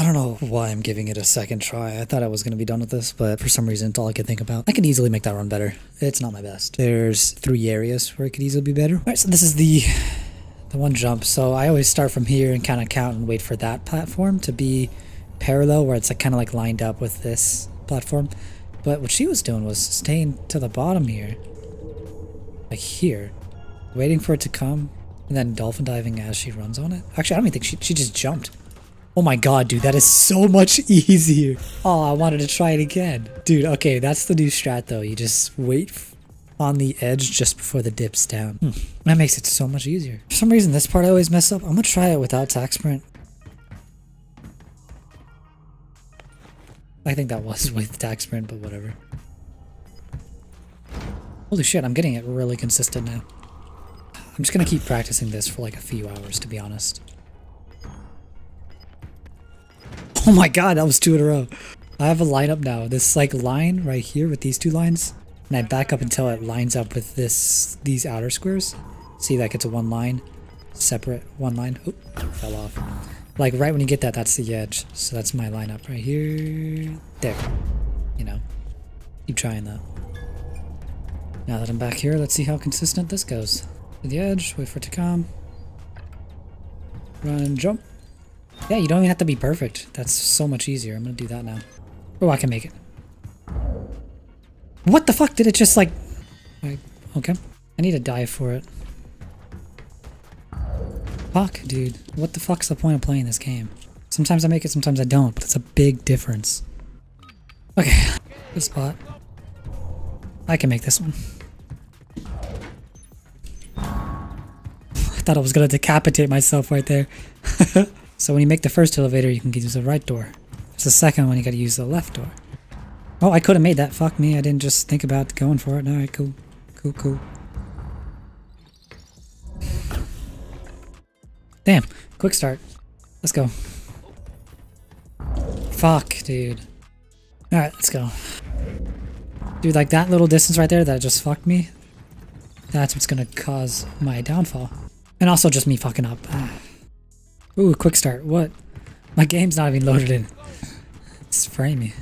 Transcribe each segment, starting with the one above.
I don't know why I'm giving it a second try. I thought I was going to be done with this, but for some reason it's all I could think about. I could easily make that run better. It's not my best. There's three areas where it could easily be better. Alright, so this is the the one jump. So I always start from here and kind of count and wait for that platform to be parallel where it's like kind of like lined up with this platform. But what she was doing was staying to the bottom here. Like here. Waiting for it to come and then dolphin diving as she runs on it. Actually, I don't even think she, she just jumped. Oh my god, dude, that is so much easier. Oh, I wanted to try it again. Dude, okay, that's the new strat though. You just wait on the edge just before the dips down. Hmm. That makes it so much easier. For some reason, this part I always mess up. I'm gonna try it without tac sprint. I think that was with tac sprint, but whatever. Holy shit, I'm getting it really consistent now. I'm just gonna keep practicing this for like a few hours, to be honest. Oh my god, that was two in a row. I have a lineup now. This like line right here with these two lines. And I back up until it lines up with this these outer squares. See like it's a one line. Separate one line. Oop, fell off. Like right when you get that, that's the edge. So that's my lineup right here. There. You know. Keep trying that. Now that I'm back here, let's see how consistent this goes. To the edge, wait for it to come. Run, jump. Yeah, you don't even have to be perfect. That's so much easier. I'm gonna do that now. Oh, I can make it. What the fuck? Did it just like... Okay. I need to dive for it. Fuck, dude. What the fuck's the point of playing this game? Sometimes I make it, sometimes I don't, but it's a big difference. Okay. Good spot. I can make this one. I thought I was gonna decapitate myself right there. so when you make the first elevator, you can use the right door. It's the second one, you gotta use the left door. Oh, I could have made that. Fuck me. I didn't just think about going for it. Alright, cool. Cool, cool. Damn. Quick start. Let's go. Fuck, dude. Alright, let's go. Dude, like that little distance right there that just fucked me, that's what's gonna cause my downfall. And also just me fucking up. Ah. Ooh, quick start. What? My game's not even loaded in. It's framey.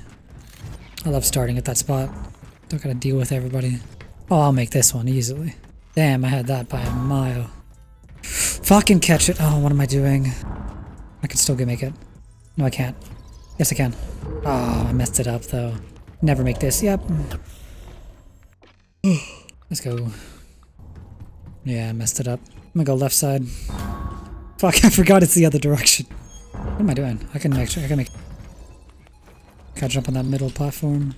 I love starting at that spot. Don't gotta deal with everybody. Oh, I'll make this one easily. Damn, I had that by a mile. Fucking catch it. Oh, what am I doing? I can still make it. No, I can't. Yes, I can. Oh, I messed it up, though. Never make this. Yep. Let's go. Yeah, I messed it up. I'm gonna go left side. Fuck, I forgot it's the other direction. What am I doing? I can make sure. I can make... Gotta jump on that middle platform.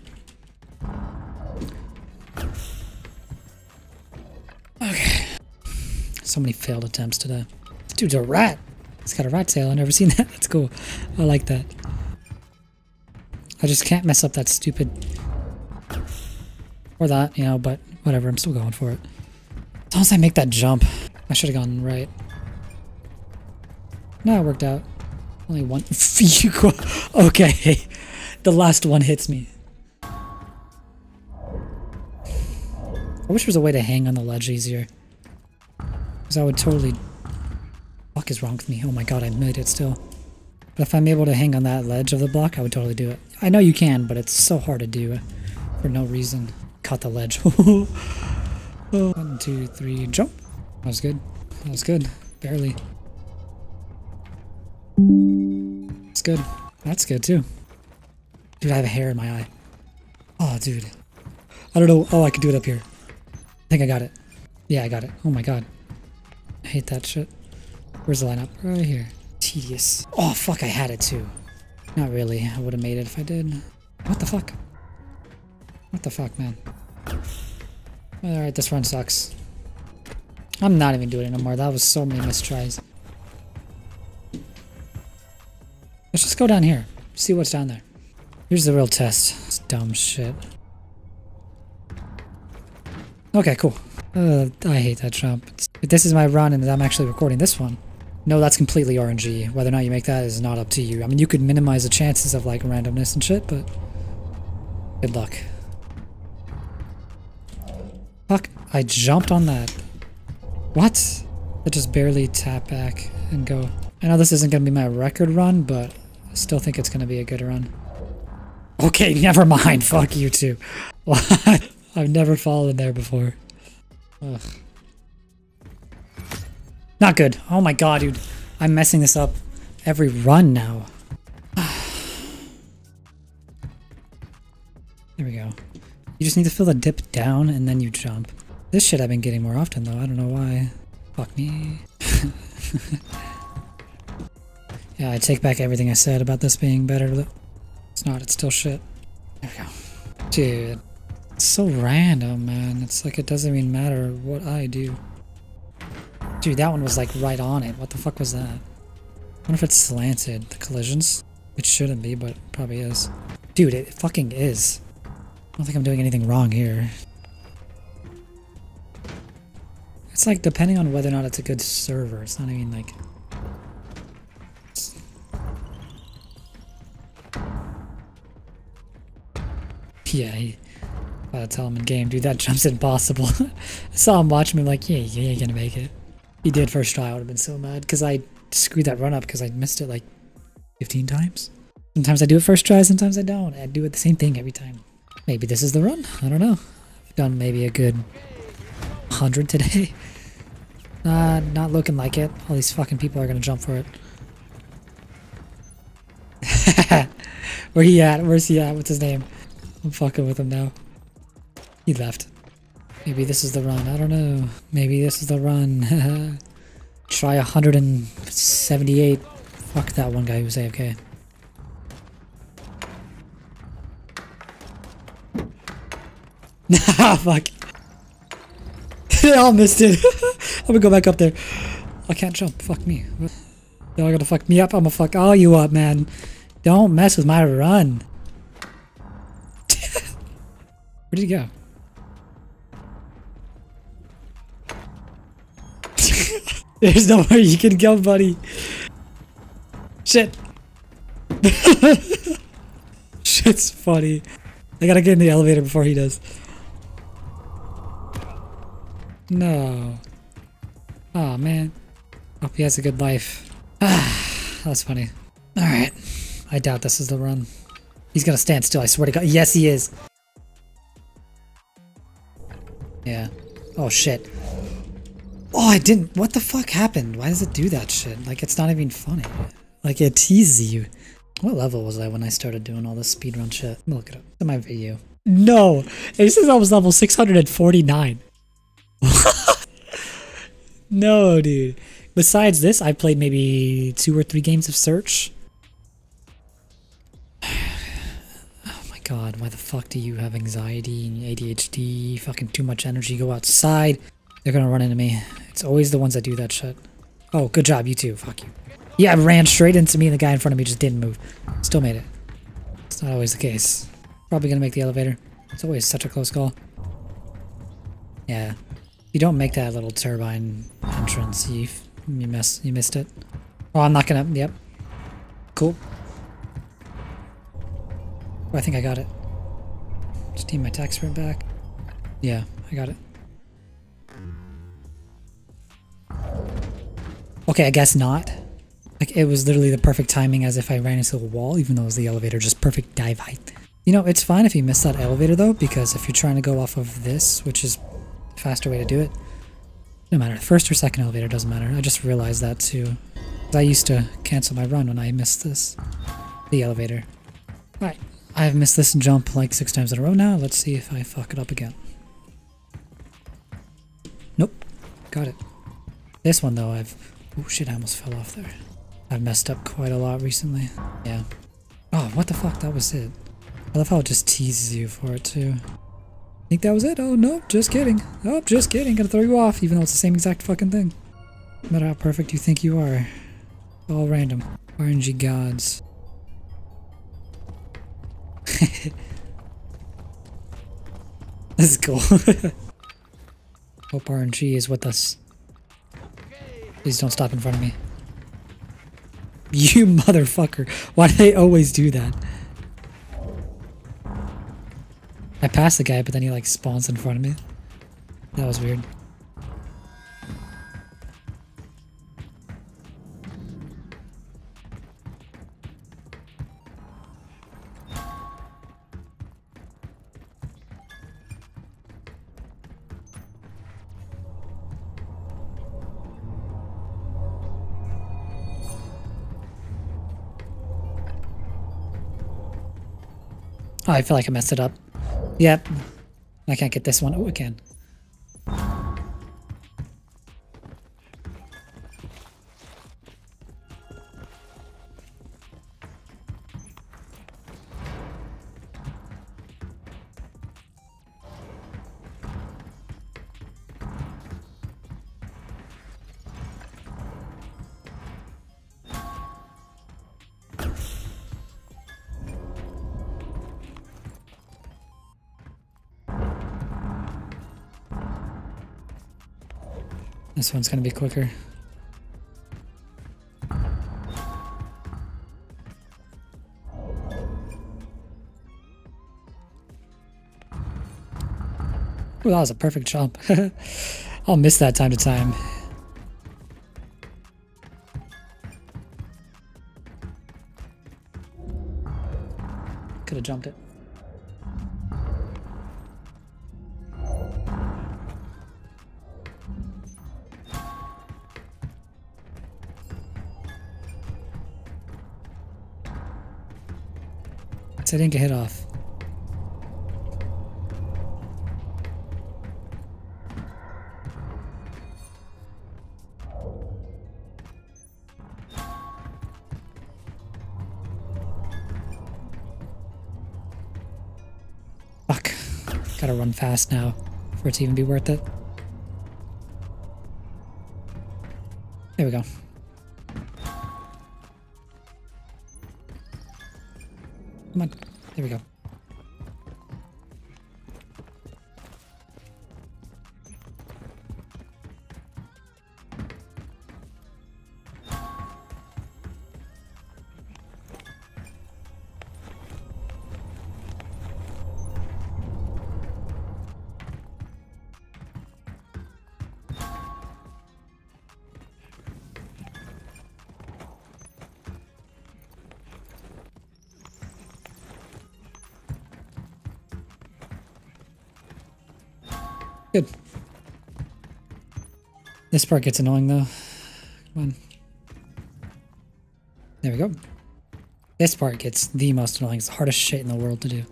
Okay. So many failed attempts today. This dude's a rat. He's got a rat tail. I've never seen that. That's cool. I like that. I just can't mess up that stupid... Or that, you know, but whatever. I'm still going for it. As long as I make that jump. I should have gone right. No, it worked out. Only one. okay. The last one hits me. I wish there was a way to hang on the ledge easier. Because I would totally... Fuck is wrong with me? Oh my god, I made it still. But if I'm able to hang on that ledge of the block, I would totally do it. I know you can, but it's so hard to do for no reason. Cut the ledge. One, two, three, jump. That was good. That was good. Barely. That's good. That's good too. Dude, I have a hair in my eye. Oh, dude. I don't know. Oh, I can do it up here. I think I got it. Yeah, I got it. Oh my god. I hate that shit. Where's the lineup? Right here. Tedious. Oh, fuck, I had it too. Not really. I would have made it if I did. What the fuck? What the fuck, man? Alright, this run sucks. I'm not even doing it anymore. That was so many mistries. Let's just go down here. See what's down there. Here's the real test. It's dumb shit. Okay, cool. Uh, I hate that jump. This is my run and I'm actually recording this one. No, that's completely RNG. Whether or not you make that is not up to you. I mean, you could minimize the chances of like randomness and shit, but good luck. Fuck, I jumped on that. What? I just barely tap back and go. I know this isn't to be my record run, but I still think it's gonna be a good run. Okay, never mind. Fuck you too. I've never fallen there before. Ugh. Not good. Oh my god, dude. I'm messing this up every run now. there we go. You just need to feel the dip down and then you jump. This shit I've been getting more often though. I don't know why. Fuck me. yeah, I take back everything I said about this being better. It's not. It's still shit. There we go. Dude. It's so random, man. It's like it doesn't even matter what I do. Dude, that one was like right on it. What the fuck was that? I wonder if it's slanted, the collisions. It shouldn't be, but probably is. Dude, it fucking is. I don't think I'm doing anything wrong here. It's like depending on whether or not it's a good server. It's not even like... Yeah, he, I tell him in game, dude, that jump's impossible. I saw him watch me like, yeah, yeah, you're gonna make it. He did first try, I would have been so mad because I screwed that run up because I missed it like 15 times. Sometimes I do it first try, sometimes I don't. I do it the same thing every time. Maybe this is the run. I don't know. I've done maybe a good 100 today. Uh, not looking like it. All these fucking people are gonna jump for it. Where he at? Where's he at? What's his name? I'm fucking with him now. He left. Maybe this is the run. I don't know. Maybe this is the run. Try 178. Fuck that one guy who was AFK. Nah, fuck. they all missed it. I'm gonna go back up there. I can't jump. Fuck me. Y'all gonna fuck me up? I'm gonna fuck all you up, man. Don't mess with my run. Where did he go? There's nowhere you can go, buddy. Shit. Shit's funny. I gotta get in the elevator before he does. No. Oh man. Hope he has a good life. Ah, that's funny. Alright. I doubt this is the run. He's gonna stand still, I swear to god. Yes, he is. Yeah. Oh shit. Oh, I didn't. What the fuck happened? Why does it do that shit? Like, it's not even funny. Like, it teases you. What level was I when I started doing all this speedrun shit? Look it up. in my video. No! It says I was level 649. no, dude. Besides this, I played maybe two or three games of Search. The fuck do you have anxiety and ADHD? Fucking too much energy, go outside. They're gonna run into me. It's always the ones that do that shit. Oh, good job, you too. Fuck you. Yeah, I ran straight into me and the guy in front of me just didn't move. Still made it. It's not always the case. Probably gonna make the elevator. It's always such a close call. Yeah. You don't make that little turbine entrance. You, you, miss, you missed it. Oh, I'm not gonna... Yep. Cool. Oh, I think I got it. Just need my tac sprint back. Yeah, I got it. Okay, I guess not. Like, it was literally the perfect timing as if I ran into a wall, even though it was the elevator, just perfect dive height. You know, it's fine if you miss that elevator, though, because if you're trying to go off of this, which is a faster way to do it, no matter, first or second elevator doesn't matter. I just realized that, too. I used to cancel my run when I missed this. The elevator. Alright, I've missed this jump like six times in a row now. Let's see if I fuck it up again. Nope. Got it. This one, though, I've Oh shit, I almost fell off there. I've messed up quite a lot recently. Yeah. Oh, what the fuck? That was it. I love how it just teases you for it too. Think that was it? Oh, no, just kidding. Oh, just kidding. Gonna throw you off, even though it's the same exact fucking thing. No matter how perfect you think you are. All random. RNG gods. This is cool. Hope RNG is with us. Please don't stop in front of me. You motherfucker. Why do they always do that? I passed the guy, but then he like spawns in front of me. That was weird. Oh, I feel like I messed it up. Yep. I can't get this one. Oh, I This one's gonna be quicker. Ooh, that was a perfect jump. I'll miss that time to time. Could have jumped it. I didn't get hit off. Fuck. Gotta run fast now for it to even be worth it. There we go. On. There we go. Good. This part gets annoying though. Come on. There we go. This part gets the most annoying. It's the hardest shit in the world to do.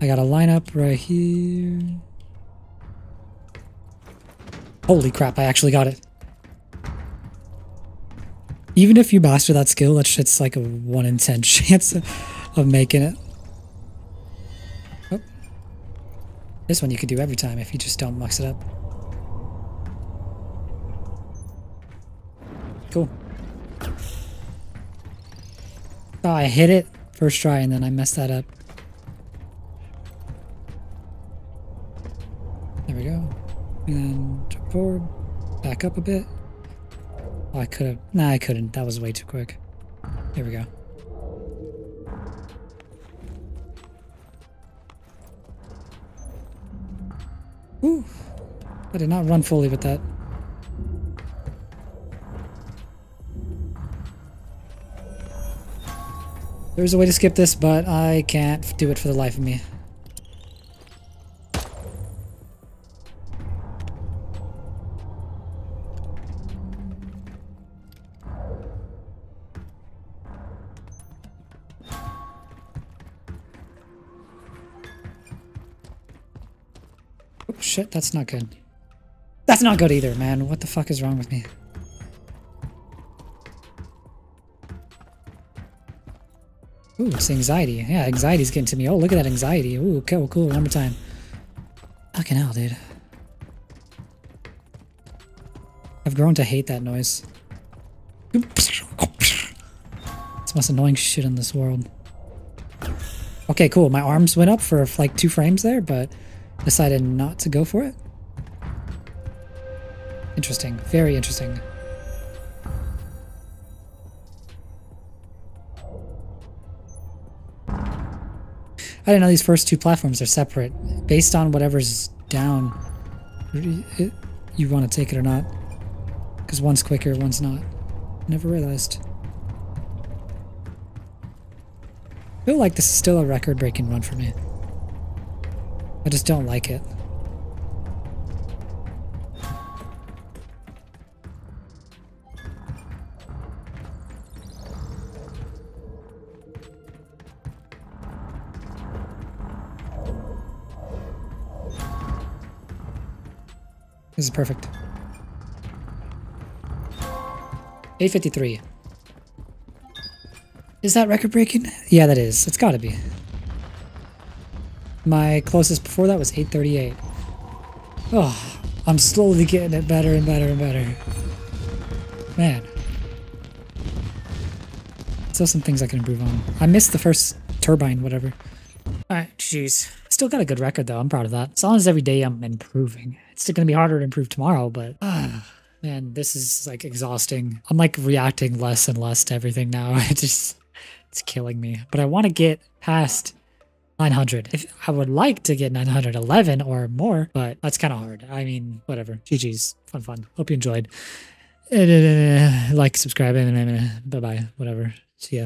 I gotta line up right here. Holy crap, I actually got it. Even if you master that skill, that shit's like a 1 in 10 chance of making it. This one you could do every time if you just don't mux it up. Cool. Oh, I hit it first try and then I messed that up. There we go. And then forward, back up a bit. Oh, I could have. Nah, I couldn't. That was way too quick. There we go. I did not run fully with that. There's a way to skip this, but I can't do it for the life of me. Oh shit, that's not good. That's not good either, man. What the fuck is wrong with me? Ooh, it's anxiety. Yeah, anxiety's getting to me. Oh, look at that anxiety. Ooh, cool, cool. One more time. Fucking hell, dude. I've grown to hate that noise. It's the most annoying shit in this world. Okay, cool. My arms went up for like two frames there, but decided not to go for it. Interesting. Very interesting. I didn't know these first two platforms are separate. Based on whatever's down, you want to take it or not. Because one's quicker, one's not. Never realized. I feel like this is still a record-breaking run for me. I just don't like it. This is perfect. 853. Is that record breaking? Yeah, that is. It's gotta be. My closest before that was 838. Oh, I'm slowly getting it better and better and better. Man. Still some things I can improve on. I missed the first turbine, whatever. Jeez. Still got a good record though, I'm proud of that. As long as every day I'm improving. It's still gonna be harder to improve tomorrow, but ah, man, this is like exhausting. I'm like reacting less and less to everything now. It just it's killing me. But I want to get past 900. If I would like to get 911 or more, but that's kind of hard. I mean, whatever. GG's. Fun, fun. Hope you enjoyed. Like, subscribe, and bye bye. Whatever. See ya.